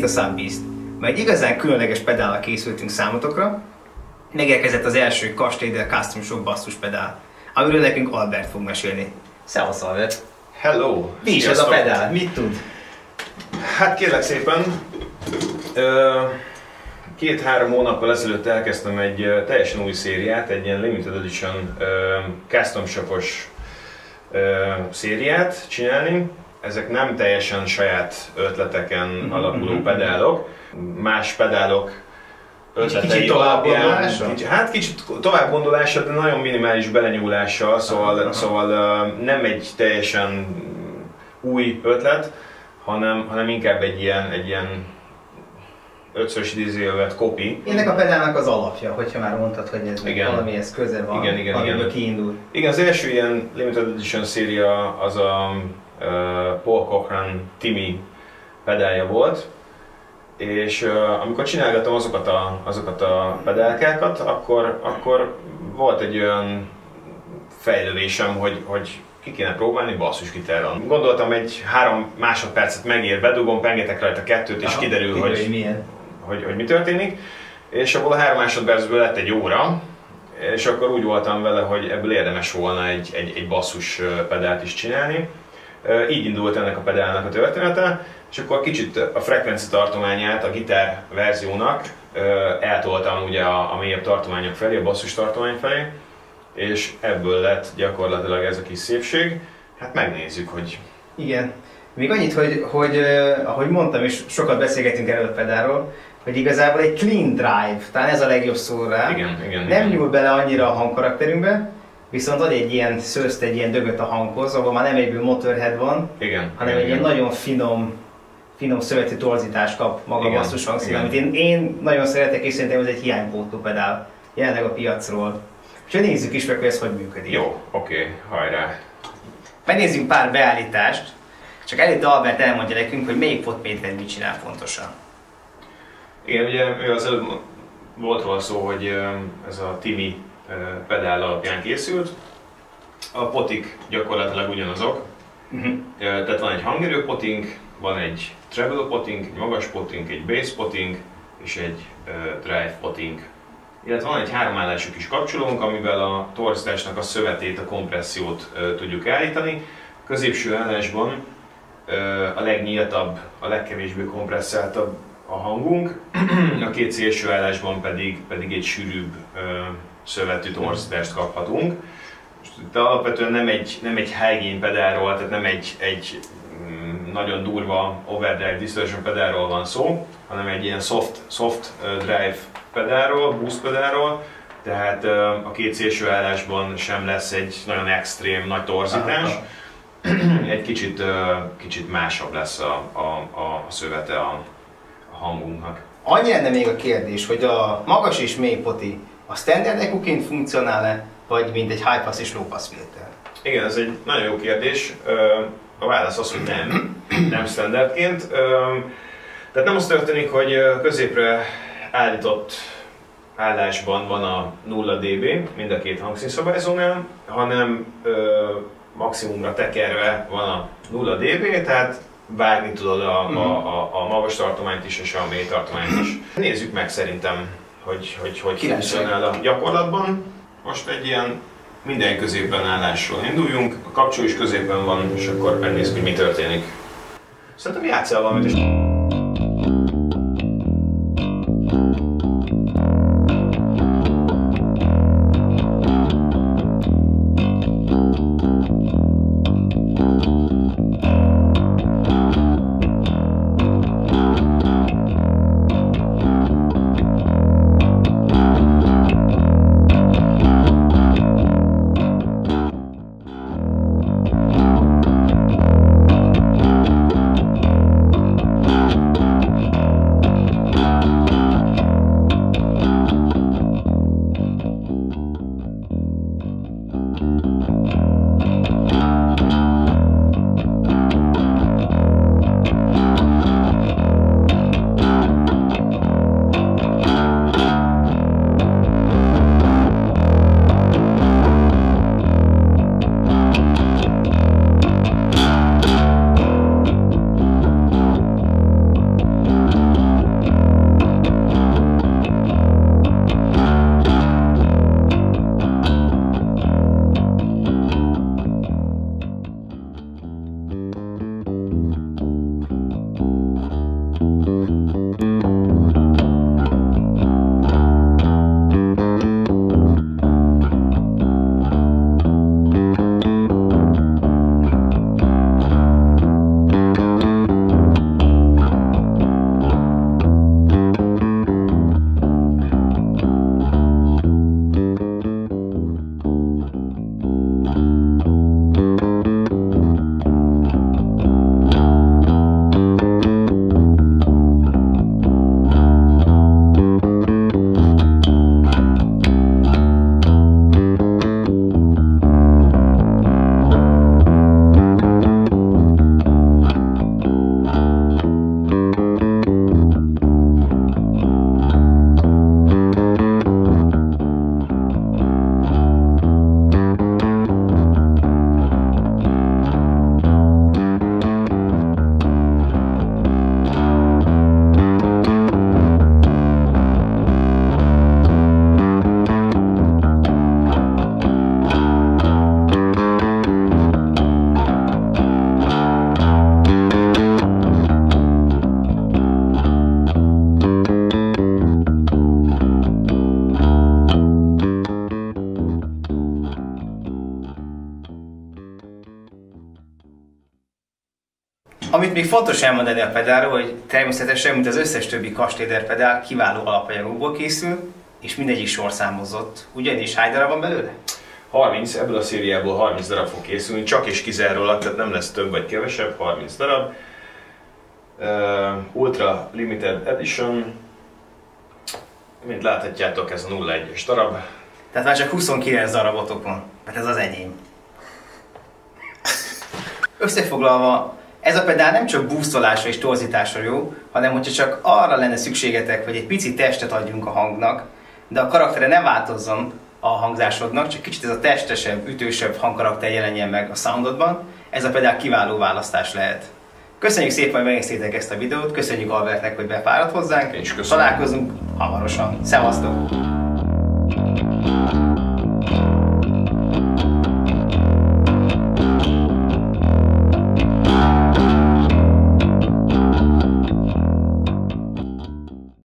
Szevasztok, ez itt a Sunbeast. Ma egy igazán különleges pedállal készültünk számotokra. Megérkezett az első Kastéder Custom Shop basszus pedál, amiről nekünk Albert fog mesélni. Szevasz Albert! Hello! Mi is ez a pedál? Mit tud? Hát kérlek szépen, két-három hónappal ezelőtt elkezdtem egy teljesen új szériát, egy ilyen limited edition custom shopos szériát csinálni. Ezek nem teljesen saját ötleteken Mhm, alapuló mhm. pedálok. Más pedálok ötletei Kicsit alapján, továbbgondolása? kicsit, hát kicsit tovább gondolása, de nagyon minimális belenyúlással, szóval, Aha. szóval ö, nem egy teljesen új ötlet, hanem, hanem inkább egy ilyen, egy ilyen ötszörös idézőjelvet kopi. Ennek a pedálnak az alapja, hogyha már mondtad, hogy ez Igen. valamihez köze van, Igen, igen, igen. kiindul. Igen, az első ilyen limited edition széria az a Paul Cochran Timmy pedálja volt, és uh, amikor csinálgattam azokat a, azokat a pedálkákat, akkor, akkor volt egy olyan fejlődésem, hogy, hogy ki kéne próbálni basszusgitáron. Gondoltam, egy három másodpercet megér, bedugom, pengetek rajta kettőt, és Aha, kiderül, kiderül, hogy, milyen. hogy, hogy mi történik. És abból a három másodpercből lett egy óra, és akkor úgy voltam vele, hogy ebből érdemes volna egy, egy, egy basszus pedált is csinálni. Így indult ennek a pedálnak a története, és akkor kicsit a frekvenci tartományát a gitár verziónak eltoltam ugye a, a mélyebb tartományok felé, a basszus tartomány felé, és ebből lett gyakorlatilag ez a kis szépség. Hát megnézzük, hogy Igen. Még annyit, hogy, hogy uh, ahogy mondtam, és sokat beszélgetünk erről a pedálról, hogy igazából egy clean drive, talán ez a legjobb szó rá. igen, igen. Nem igen. nyúl bele annyira a hangkarakterünkbe, viszont ad egy ilyen szőzt, egy ilyen dögöt a hanghoz, ahol már nem egyből motorhead van, igen, hanem igen, egy ilyen igen. nagyon finom, finom szöveti torzítást kap maga a Igen, basszus hangszín, amit én, én nagyon szeretek, és szerintem ez egy hiánypótló pedál jelenleg a piacról. Úgyhogy nézzük is meg, hogy ez hogy működik. Jó, oké, hajrá. Megnézzünk pár beállítást, csak előtte Albert elmondja nekünk, hogy melyik potméter mit csinál fontosan. Igen, ugye ő az előbb volt róla szó, hogy ez a Timi pedál alapján készült. A potik gyakorlatilag ugyanazok. Uh-huh. Tehát van egy hangerő potink, van egy treble potink, egy magas potink, egy bass potink és egy drive potink. Illetve van egy háromállású kis kapcsolónk, amivel a torzításnak a szövetét, a kompressziót tudjuk állítani. A középső állásban a legnyíltabb, a legkevésbé kompresszáltabb a hangunk, a két szélső állásban pedig, pedig egy sűrűbb ö, szövetű torzítást kaphatunk. Most itt alapvetően nem egy, nem egy high gain pedálról, tehát nem egy, egy mm, nagyon durva overdrive distortion pedálról van szó, hanem egy ilyen soft, soft drive pedálról, boost pedálról, tehát a két szélső állásban sem lesz egy nagyon extrém nagy torzítás. Egy kicsit, kicsit másabb lesz a, a, a szövete a hangunknak. Annyi lenne még a kérdés, hogy a magas és mély poti a standard EQ-ként funkcionál-e, vagy mint egy high pass és low pass filter? Igen, ez egy nagyon jó kérdés. A válasz az, hogy nem, nem standardként. Tehát nem az történik, hogy középre állított állásban van a 0 dB mind a két hangszínszabályzónál, hanem maximumra tekerve van a 0 dB, tehát vágni tudod a, a, a, a magas tartományt is és a mély tartományt is. Nézzük meg szerintem, hogy hogy, hogy funkcionál a gyakorlatban. Most egy ilyen minden középen állásról induljunk, a kapcsoló is középen van, és akkor megnézzük, hogy mi történik. Szerintem játsszál valamit, és Amit még fontos elmondani a pedálról, hogy természetesen, mint az összes többi kastéder pedál, kiváló alapanyagokból készül, és mindegyik sorszámozott. Ugyanis hány darab van belőle? 30, ebből a szériából 30 darab fog készülni, csak és kizárólag, tehát nem lesz több vagy kevesebb, 30 darab. Uh, Ultra Limited Edition, mint láthatjátok, ez a 01-es darab. Tehát már csak 29 darabotok van, mert ez az enyém. Összefoglalva, ez a pedál nem csak búszolásra és torzításra jó, hanem hogyha csak arra lenne szükségetek, hogy egy pici testet adjunk a hangnak, de a karaktere ne változzon a hangzásodnak, csak kicsit ez a testesebb, ütősebb hangkarakter jelenjen meg a soundodban, ez a pedál kiváló választás lehet. Köszönjük szépen, hogy megnéztétek ezt a videót, köszönjük Albertnek, hogy befáradt hozzánk, Én is köszönöm. találkozunk hamarosan. Szevasztok!